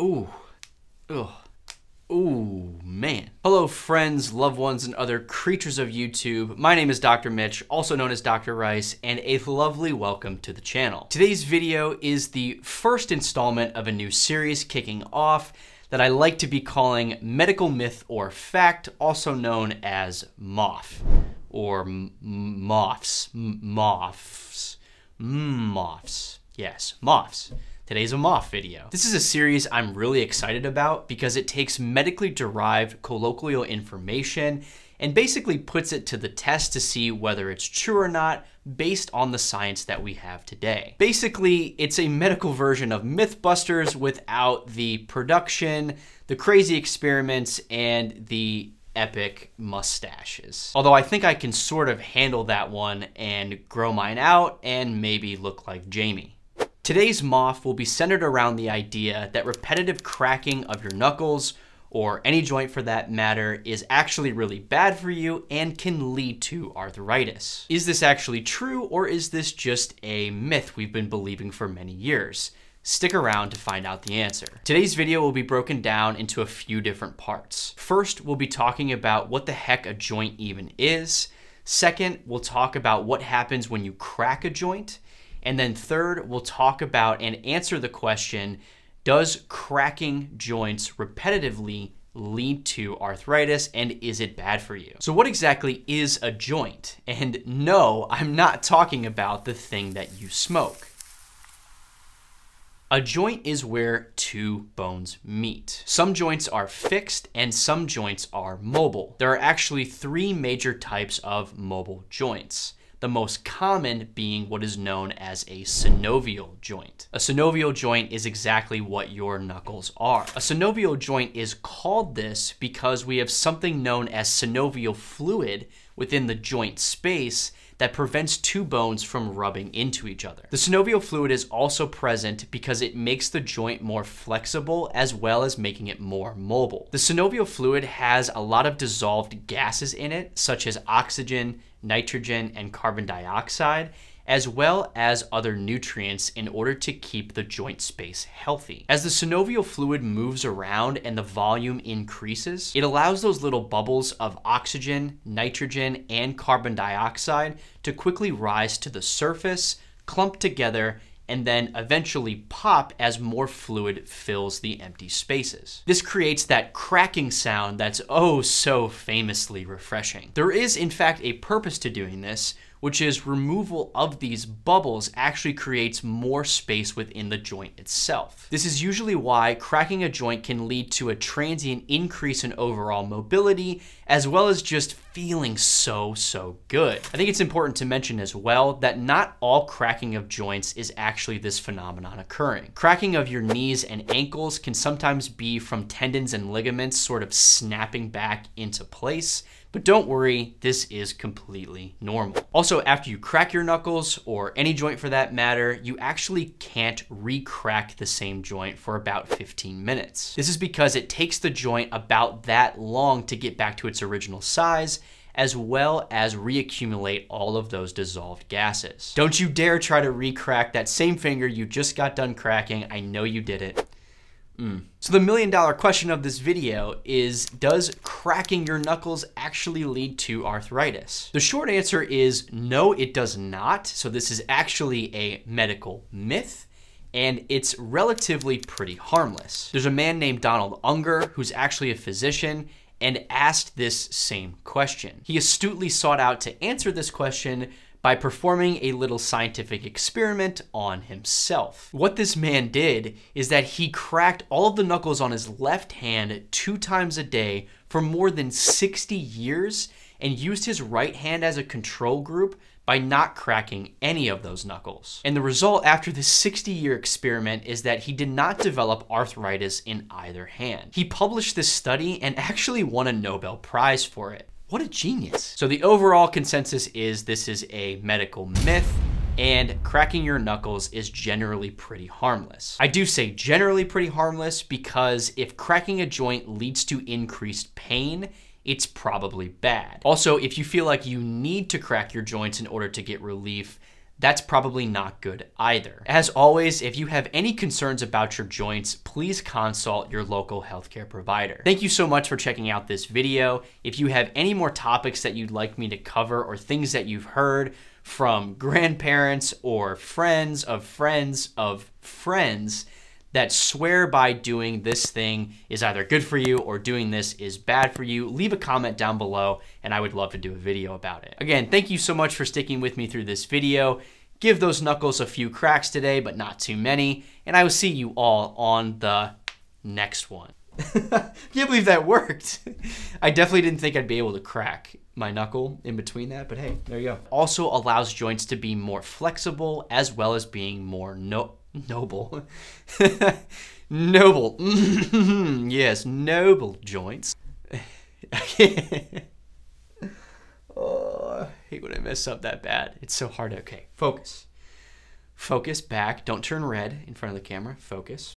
Ooh. Ugh. Ooh, man. Hello, friends, loved ones, and other creatures of YouTube. My name is Dr. Mitch, also known as Dr. Rice, and a lovely welcome to the channel. Today's video is the first installment of a new series kicking off that I like to be calling Medical Myth or Fact, also known as MOF, or MOFs, MOFs, MOFs, mm, yes, MOFs. Today's a MOF video. This is a series I'm really excited about because it takes medically derived colloquial information and basically puts it to the test to see whether it's true or not based on the science that we have today. Basically, it's a medical version of Mythbusters without the production, the crazy experiments, and the epic mustaches. Although I think I can sort of handle that one and grow mine out and maybe look like Jamie. Today's MOF will be centered around the idea that repetitive cracking of your knuckles, or any joint for that matter, is actually really bad for you and can lead to arthritis. Is this actually true, or is this just a myth we've been believing for many years? Stick around to find out the answer. Today's video will be broken down into a few different parts. First, we'll be talking about what the heck a joint even is. Second, we'll talk about what happens when you crack a joint. And then third, we'll talk about and answer the question, does cracking joints repetitively lead to arthritis and is it bad for you? So what exactly is a joint? And no, I'm not talking about the thing that you smoke. A joint is where two bones meet. Some joints are fixed and some joints are mobile. There are actually three major types of mobile joints the most common being what is known as a synovial joint. A synovial joint is exactly what your knuckles are. A synovial joint is called this because we have something known as synovial fluid within the joint space that prevents two bones from rubbing into each other. The synovial fluid is also present because it makes the joint more flexible as well as making it more mobile. The synovial fluid has a lot of dissolved gases in it, such as oxygen, nitrogen, and carbon dioxide, as well as other nutrients in order to keep the joint space healthy. As the synovial fluid moves around and the volume increases, it allows those little bubbles of oxygen, nitrogen, and carbon dioxide to quickly rise to the surface, clump together, and then eventually pop as more fluid fills the empty spaces. This creates that cracking sound that's oh so famously refreshing. There is in fact a purpose to doing this, which is removal of these bubbles actually creates more space within the joint itself. This is usually why cracking a joint can lead to a transient increase in overall mobility, as well as just feeling so, so good. I think it's important to mention as well that not all cracking of joints is actually this phenomenon occurring. Cracking of your knees and ankles can sometimes be from tendons and ligaments sort of snapping back into place, but don't worry, this is completely normal. Also, after you crack your knuckles, or any joint for that matter, you actually can't re-crack the same joint for about 15 minutes. This is because it takes the joint about that long to get back to its original size, as well as reaccumulate all of those dissolved gases. Don't you dare try to re-crack that same finger you just got done cracking. I know you did it. Mm. So the million dollar question of this video is, does cracking your knuckles actually lead to arthritis? The short answer is no, it does not. So this is actually a medical myth and it's relatively pretty harmless. There's a man named Donald Unger who's actually a physician and asked this same question. He astutely sought out to answer this question by performing a little scientific experiment on himself. What this man did is that he cracked all of the knuckles on his left hand two times a day for more than 60 years and used his right hand as a control group by not cracking any of those knuckles. And the result after this 60 year experiment is that he did not develop arthritis in either hand. He published this study and actually won a Nobel Prize for it. What a genius. So the overall consensus is this is a medical myth and cracking your knuckles is generally pretty harmless. I do say generally pretty harmless because if cracking a joint leads to increased pain, it's probably bad. Also, if you feel like you need to crack your joints in order to get relief, that's probably not good either. As always, if you have any concerns about your joints, please consult your local healthcare provider. Thank you so much for checking out this video. If you have any more topics that you'd like me to cover or things that you've heard from grandparents or friends of friends of friends, that swear by doing this thing is either good for you or doing this is bad for you, leave a comment down below and I would love to do a video about it. Again, thank you so much for sticking with me through this video. Give those knuckles a few cracks today, but not too many. And I will see you all on the next one. Can't believe that worked. I definitely didn't think I'd be able to crack my knuckle in between that, but hey, there you go. Also allows joints to be more flexible as well as being more no noble. noble. yes, noble joints. oh, I hate when I mess up that bad. It's so hard. Okay, focus. Focus back. Don't turn red in front of the camera. Focus.